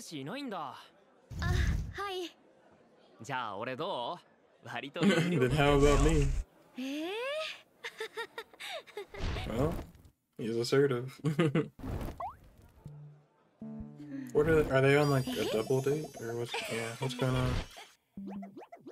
彼氏いないんだあはいじゃあ俺どう割と then how about me? ええ Well, he's assertive. what are they, are they on like a double date or what's yeah what's going on?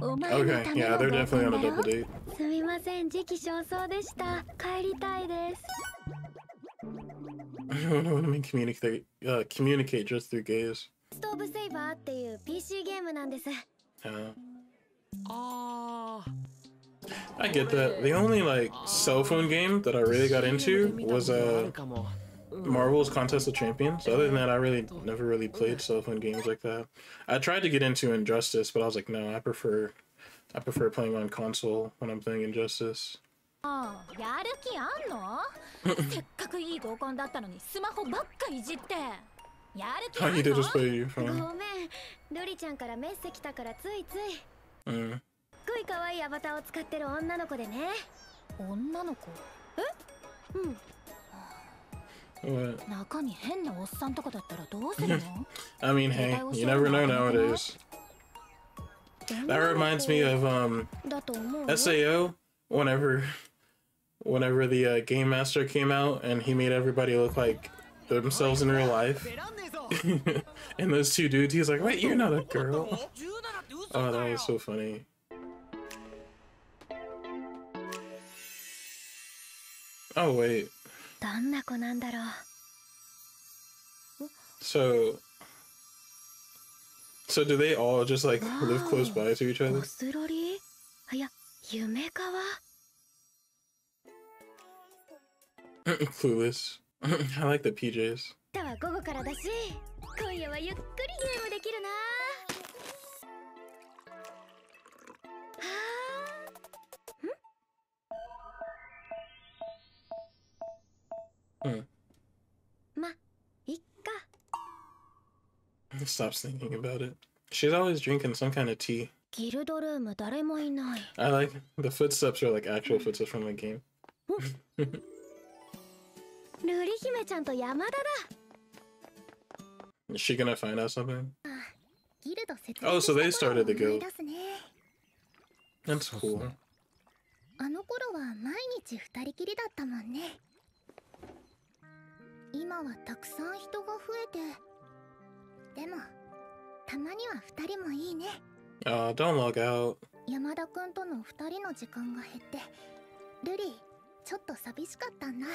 お前の Okay, ため yeah, の they're 合 definitely コ on ン a だよ double date. すみません時期尚早でした帰りたいです I don't know what I mean communicate uh, communicate just through gaze. スト・オブ・セイバーっていう PC ゲームなんです。Uh. I get that. The only like cell phone game that I really got into was uh Marvel's Contest of Champions. Other than that, I really never really played cell phone games like that. I tried to get into Injustice, but I was like, no, I prefer I prefer playing on console when I'm playing Injustice. Oh, やる気あんのせっかくいい合コンだったのにスマホばっかいじって。やる気あ All ん you did の was play your ご.めんルリちゃんからメッセ来たからついつい Mm. すっごい可愛いアバターを使ってる女の子でね女の子うん What? 中に変なおっさんとかだったらどうするの I mean, hey, you never know nowadays. That reminds me of um だと思う SAO whenever whenever the uh, game master came out and he made everybody look like themselves in real life. and those two dudes, he's like, wait, you're not a girl. Oh, that was so funny. Oh, wait. So... So do they all just like live close by to each other? Clueless. I like the PJs. 明日は午後からだし今夜はゆっくりゲームできるなは Hmm. あまいっか Stops thinking about it. She's always drinking some kind of tea. ギルドルーム誰もいない I like the footsteps are like actual footsteps from the game. ルリ姫ちゃんと山田だ Is she gonna find out something? Oh, so they started the guild. That's cool. あの頃は毎日二人きりだったもんね今はたくさん人が増えてでもたまには二人もいいね Uh, don't log out. 山田くんとの二人の時間が減ってルリちょっと寂しかったんだ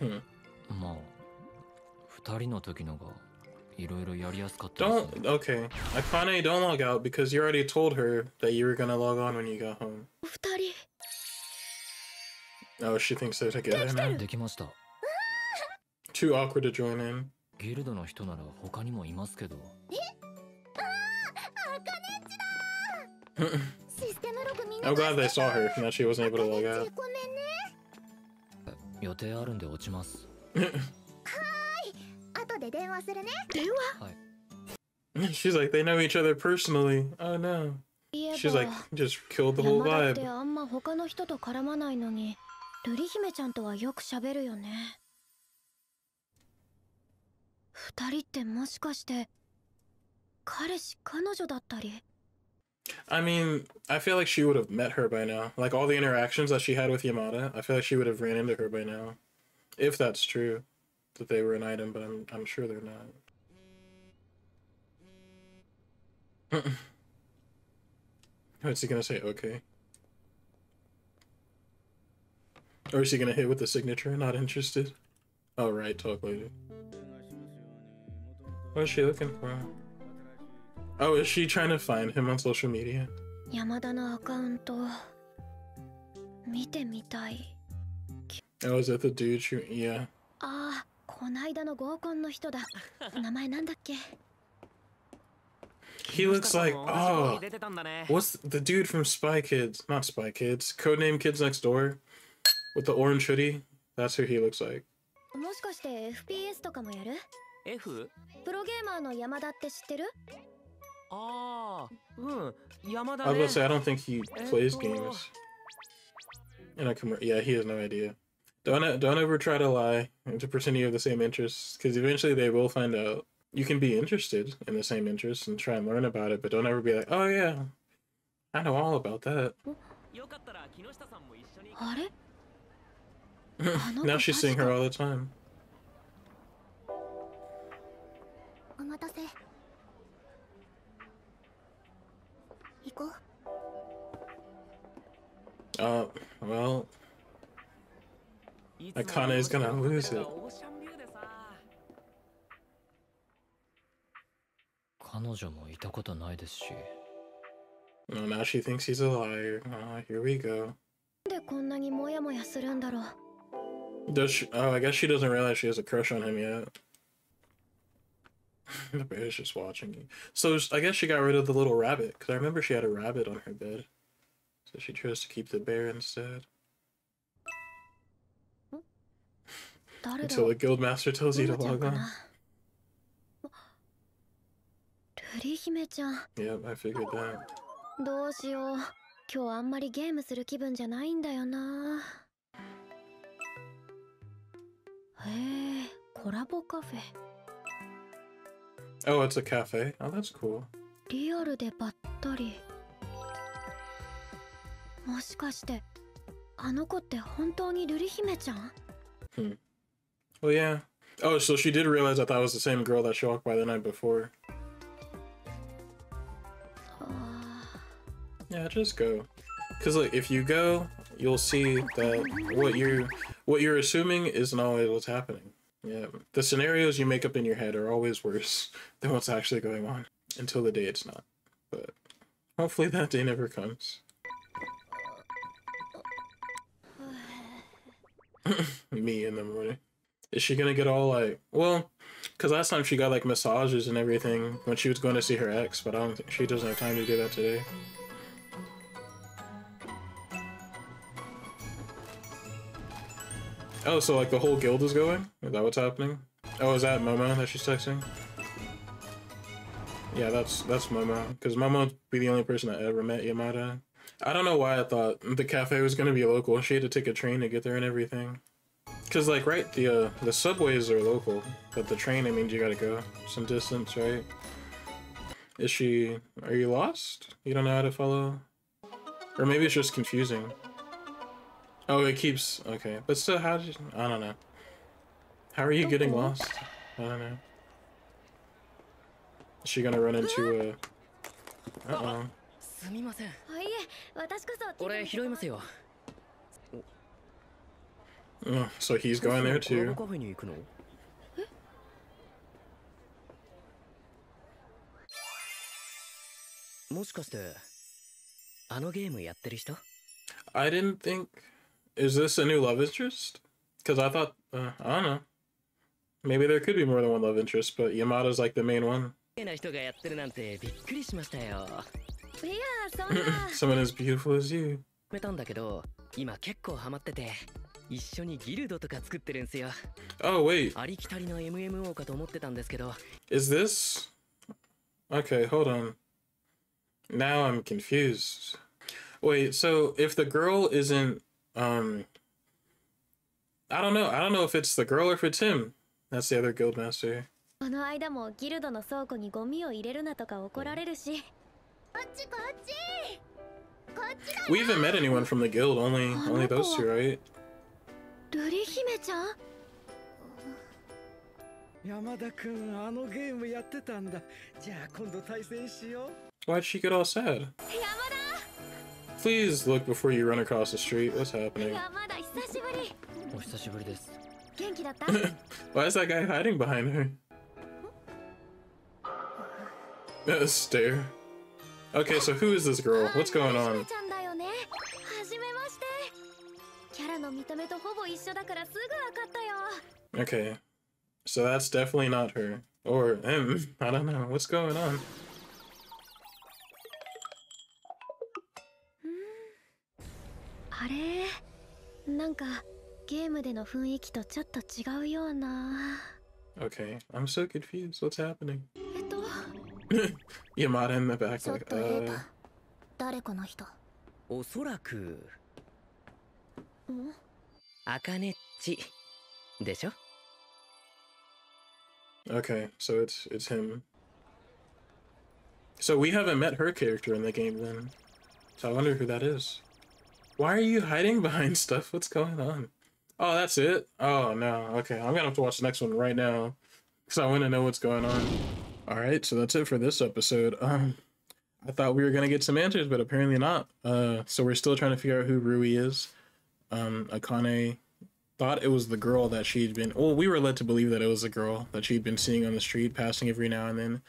Hmm. まあ二人の時のがいろいろやりやすかったです Don't. ね Okay. Akane, don't log out because you already told her that you were gonna log on when you got home. 二人 Oh, she thinks they're together now. できました Too awkward to join in. ギルドの人なら他にもいますけどシステムログみんな I'm glad they saw her. Now she wasn't able to log out. 予定あるんで落ちます。後で電話するね。電話？She's like, they know each other personally. Oh no. She's ば like, just killed the whole 山田って vibe. あんま他の人と絡まないのに。ルリ姫ちゃんとはよく喋るよね。二人ってもしかして彼氏彼女だったり？I mean, I feel like she would have met her by now. Like all the interactions that she had with Yamada, I feel like she would have ran into her by now. If that's true, that they were an item, but I'm I'm sure they're not. What's he gonna say? Okay. Or is he gonna hit with the signature? Not interested. Oh right, talk later. What is she looking for? Oh, is she trying to find him on social media? 山田のアカウント見てみたい Oh, is that the dude who? Yeah. ああこないだの合コンの人だ名前なんだっけ He looks like も同じ子 oh, に出てたんだね what's the dude from Spy Kids? Not Spy Kids. Codename Kids Next Door, with the orange hoodie. That's who he looks like. もしかして FPS とかもやる F? プロゲーマーの山田って知ってるああうん山田 Oh. I was gonna say I don't think he plays games. And I come yeah, he has no idea. Don't don't ever try to lie and to pretend you have the same interests, because eventually they will find out. You can be interested in the same interests and try and learn about it, but don't ever be like, oh yeah, I know all about that. now she's seeing her all the time. お待たせ行こう Uh, well, いつも Akane is gonna lose it. オーシャンビューでさ彼女もいたことないですし no, now she thinks he's a liar. Uh, here we go. でこんなにモヤモヤするんだろう Does she? Oh, I guess she doesn't realize she has a crush on him yet. the bear's just watching you. So I guess she got rid of the little rabbit because I remember she had a rabbit on her bed. So she chose to keep the bear instead 誰だ until the guildmaster tells you モ to モちゃん log か on. なルリ姫ちゃん Yep, I figured that. どうしよう今日あんまりゲームする気分じゃないんだよなへえコラボカフェ Oh, it's a cafe. Oh, that's cool. リアルでばったりもしかしてあの子って本当にルリ姫ちゃん Well, yeah. Oh, so she did realize that that was the same girl that she walked by the night before. あ Yeah, just go. Cause like if you go, you'll see that what you're what you're assuming isn't always what's happening. Yeah, the scenarios you make up in your head are always worse than what's actually going on until the day it's not. But hopefully that day never comes. Me in the morning. Is she gonna get all like well? Cause last time she got like massages and everything when she was going to see her ex, but I don't think she doesn't have time to do that today. Oh, so like the whole guild is going? Is that what's happening? Oh, is that Momo that she's texting? Yeah, that's that's Momo. Because Momo would be the only person I ever met Yamada. I don't know why I thought the cafe was gonna be local. She had to take a train to get there and everything. Cause like right, the uh, the subways are local, but the train it means you gotta go some distance, right? Is she? Are you lost? You don't know how to follow? Or maybe it's just confusing. Oh, it keeps okay, but still, how did you? I don't know. How are you getting lost? I don't know. Is she gonna run into a? Uh oh. すみませんいえ私こそ俺拾いますよ Oh, so he's going there コラ too. ボカフェに行くのもしかしてあのゲームやってる人 I didn't think. Is this a new love interest? Because I thought. Uh, I don't know. Maybe there could be more than one love interest, but Yamada's like the main one. 綺麗な人がやってるなんてびっくりしましたよいやそんな Someone as beautiful as you. めたんだけど今結構ハマってて一緒にギルドとか作ってるんすよ Oh wait, ありきたりの MMO かと思ってたんですけど is this? Okay, hold on. Now I'm confused. Wait, so if the girl isn't, um, I don't know. I don't know if it's the girl or if it's him. That's the other guildmaster. We haven't met anyone from the guild. Only only those two, right? Why'd she get all sad? Please look before you run across the street. What's happening? 山田久しぶりお久しぶりです元気だった Why is that guy hiding behind her? A stare. Okay, so who is this girl? What's going 姫 on? ちゃんだよねはじめましてキャラの見た目とほぼ一緒だからすぐ分かったよ Okay, so that's definitely not her. Or him. I don't know. What's going on? あれなんかゲームでの雰囲気とちょっと違うような Okay, I'm so confused. What's happening? えっと Yamada in the back, ちょっ like, と出 uh, た誰この人おそらくんあかねっ ちでしょ Okay, so it's it's him. So we haven't met her character in the game then. So I wonder who that is. Why are you hiding behind stuff? What's going on? Oh, that's it? Oh no. Okay, I'm gonna have to watch the next one right now. Cause I wanna know what's going on. Alright, so that's it for this episode. Um I thought we were gonna get some answers, but apparently not. Uh so we're still trying to figure out who Ruri is. Um Akane thought it was the girl that she'd been well we were led to believe that it was a girl that she'd been seeing on the street passing every now and then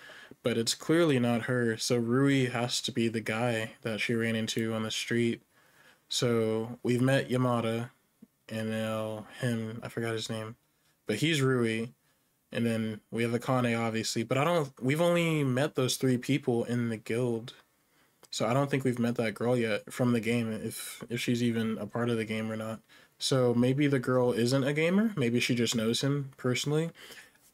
but it's clearly not her so ruri has to be the guy that she ran into on the street so we've met yamada and now him i forgot his name but he's ruri and then we have akane obviously but i don't we've only met those three people in the guild so i don't think we've met that girl yet from the game if if she's even a part of the game or not so maybe the girl isn't a gamer. Maybe she just knows him personally.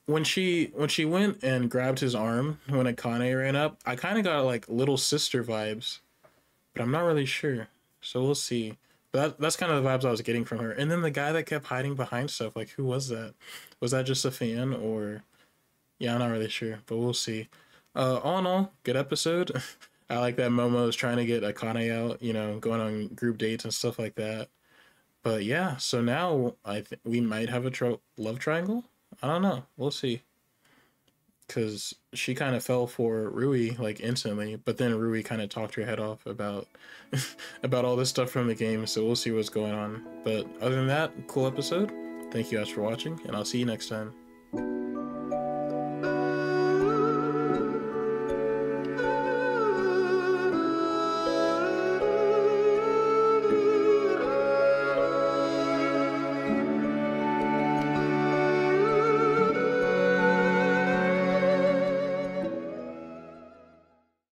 When she when she went and grabbed his arm when Akane ran up, I kind of got like little sister vibes, but I'm not really sure. So we'll see. But that, that's kind of the vibes I was getting from her. And then the guy that kept hiding behind stuff, like who was that? Was that just a fan or? Yeah, I'm not really sure, but we'll see. Uh, all in all, good episode. I like that Momo is trying to get Akane out, you know, going on group dates and stuff like that but yeah, so now I think we might have a tro- love triangle. I don't know. We'll see. Cause she kind of fell for Ruri like instantly, but then Ruri kind of talked her head off about about all this stuff from the game. So we'll see what's going on. But other than that, cool episode. Thank you guys for watching, and I'll see you next time.